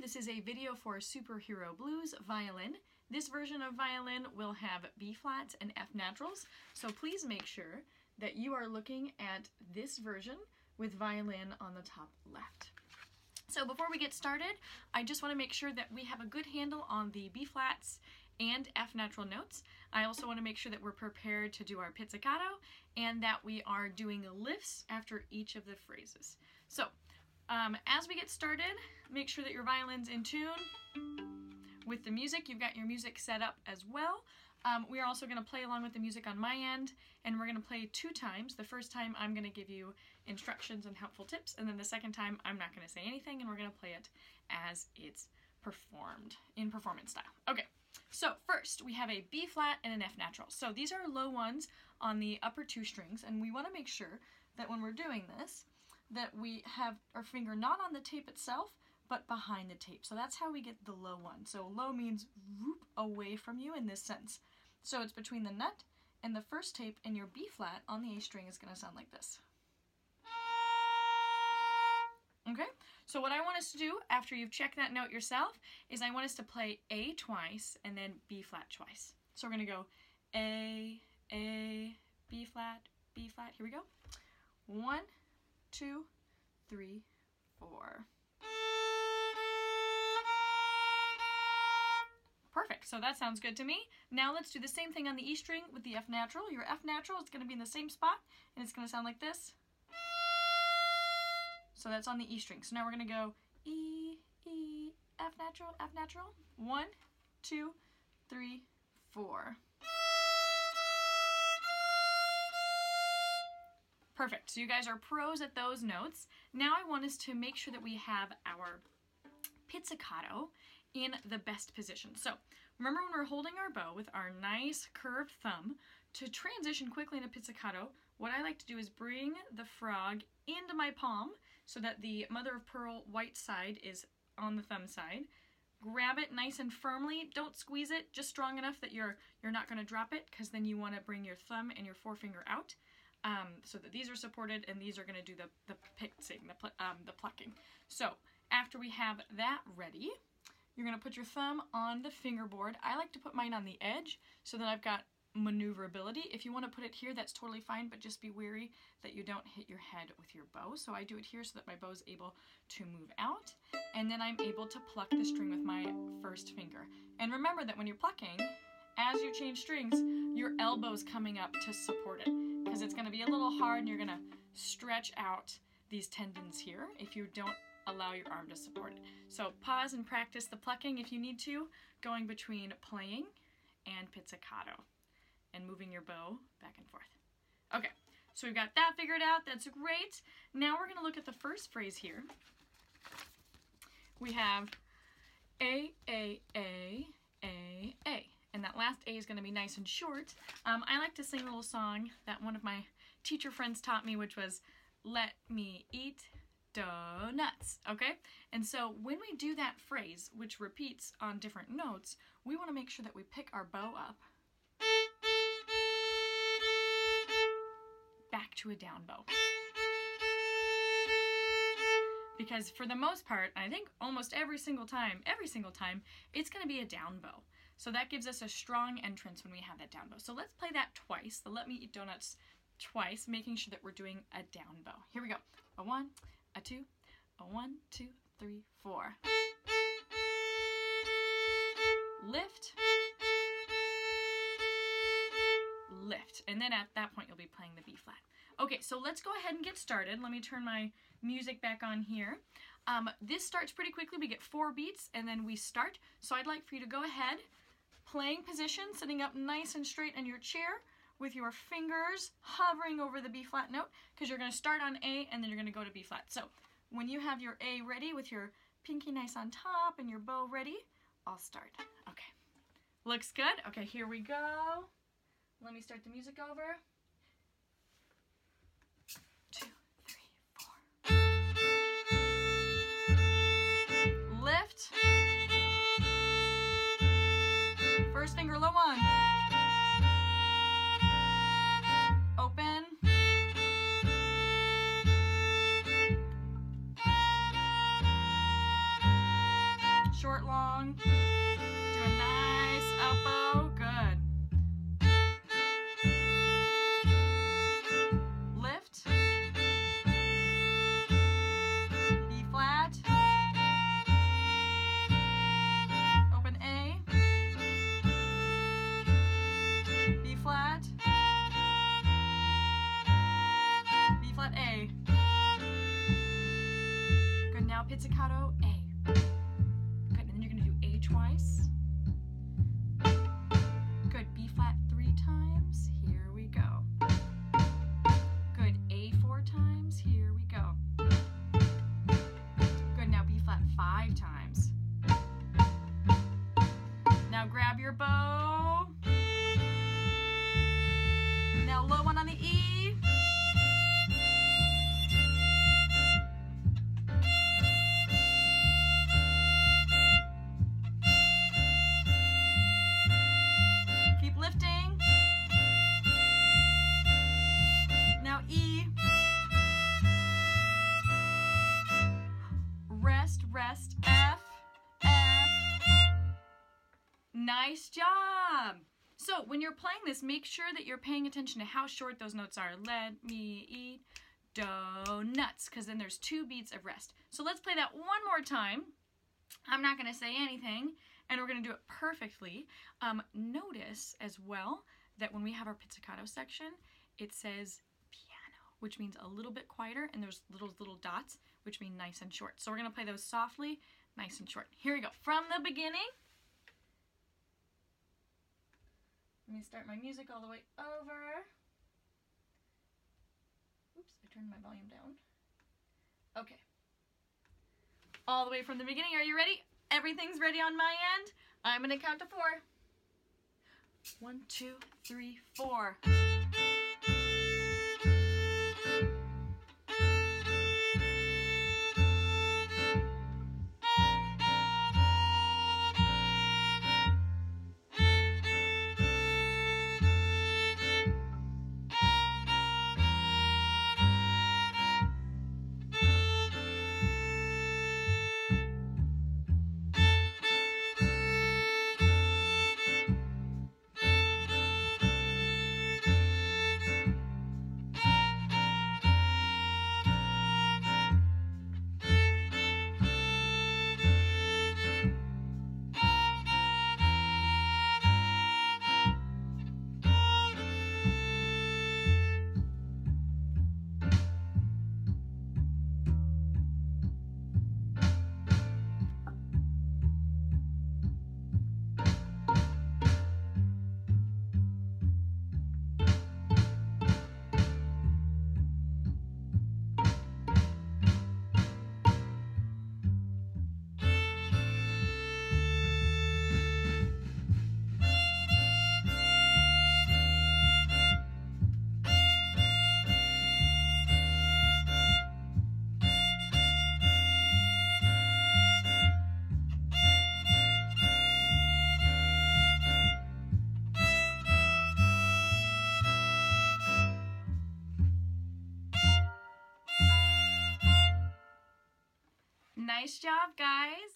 This is a video for Superhero Blues violin. This version of violin will have B flats and F naturals, so please make sure that you are looking at this version with violin on the top left. So before we get started, I just want to make sure that we have a good handle on the B flats and F natural notes. I also want to make sure that we're prepared to do our pizzicato and that we are doing lifts after each of the phrases. So um, as we get started, make sure that your violin's in tune with the music. You've got your music set up as well. Um, we are also going to play along with the music on my end, and we're going to play two times. The first time I'm going to give you instructions and helpful tips, and then the second time I'm not going to say anything, and we're going to play it as it's performed in performance style. Okay, so first we have a B flat and an F natural. So these are low ones on the upper two strings, and we want to make sure that when we're doing this, that we have our finger not on the tape itself, but behind the tape. So that's how we get the low one. So low means whoop away from you in this sense. So it's between the nut and the first tape and your B flat on the A string is going to sound like this. Okay, so what I want us to do after you've checked that note yourself is I want us to play A twice and then B flat twice. So we're going to go A, A, B flat, B flat. Here we go. One, two, three, four. Perfect, so that sounds good to me. Now let's do the same thing on the E string with the F natural. Your F natural is going to be in the same spot, and it's going to sound like this. So that's on the E string. So now we're going to go E, E, F natural, F natural. One, two, three, four. Perfect. So you guys are pros at those notes. Now I want us to make sure that we have our pizzicato in the best position. So remember when we're holding our bow with our nice curved thumb, to transition quickly into pizzicato, what I like to do is bring the frog into my palm so that the mother of pearl white side is on the thumb side. Grab it nice and firmly. Don't squeeze it, just strong enough that you're you're not going to drop it because then you want to bring your thumb and your forefinger out um, so that these are supported and these are going to do the, the pincing, the, pl um, the plucking. So after we have that ready, you're going to put your thumb on the fingerboard. I like to put mine on the edge so that I've got maneuverability. If you want to put it here, that's totally fine, but just be wary that you don't hit your head with your bow. So I do it here so that my bow is able to move out, and then I'm able to pluck the string with my first finger. And remember that when you're plucking, as you change strings, your elbow's coming up to support it because it's going to be a little hard and you're going to stretch out these tendons here if you don't allow your arm to support it. So pause and practice the plucking if you need to, going between playing and pizzicato and moving your bow back and forth. Okay, so we've got that figured out. That's great. Now we're going to look at the first phrase here. We have A, A, A is going to be nice and short. Um, I like to sing a little song that one of my teacher friends taught me, which was, let me eat donuts, okay? And so when we do that phrase, which repeats on different notes, we want to make sure that we pick our bow up back to a down bow. Because for the most part, I think almost every single time, every single time, it's going to be a down bow. So that gives us a strong entrance when we have that down bow. So let's play that twice, the Let Me Eat Donuts twice, making sure that we're doing a down bow. Here we go. A one, a two, a one, two, three, four. Lift. Lift. And then at that point, you'll be playing the B flat. Okay, so let's go ahead and get started. Let me turn my music back on here. Um, this starts pretty quickly. We get four beats and then we start. So I'd like for you to go ahead, playing position, sitting up nice and straight in your chair with your fingers hovering over the B flat note because you're going to start on A and then you're going to go to B flat. So when you have your A ready with your pinky nice on top and your bow ready, I'll start. Okay. Looks good. Okay, here we go. Let me start the music over. Long. Do a nice elbow. Good. Lift. B flat. Open A. B flat. B flat A. Good. Now pizzicato times. Nice job. So when you're playing this, make sure that you're paying attention to how short those notes are. Let me eat donuts, because then there's two beats of rest. So let's play that one more time. I'm not going to say anything, and we're going to do it perfectly. Um, notice as well that when we have our pizzicato section, it says piano, which means a little bit quieter, and there's little little dots, which mean nice and short. So we're going to play those softly, nice and short. Here we go. From the beginning. Let me start my music all the way over. Oops, I turned my volume down. Okay. All the way from the beginning. Are you ready? Everything's ready on my end. I'm going to count to four. One, two, three, four. Job, guys.